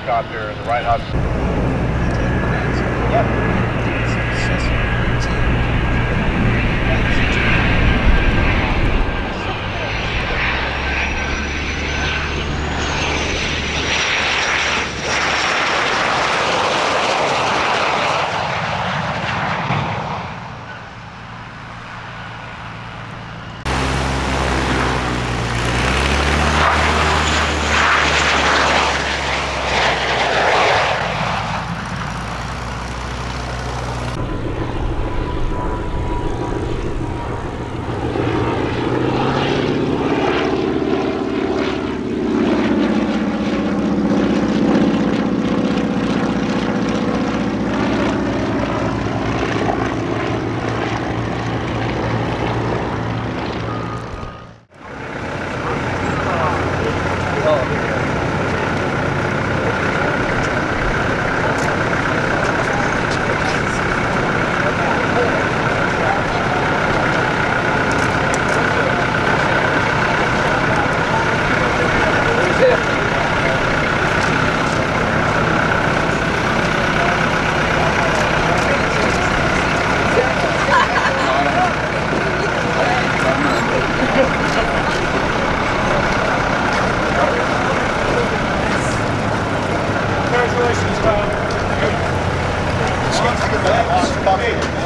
helicopter, the right House. Yep. 어. Flamengo.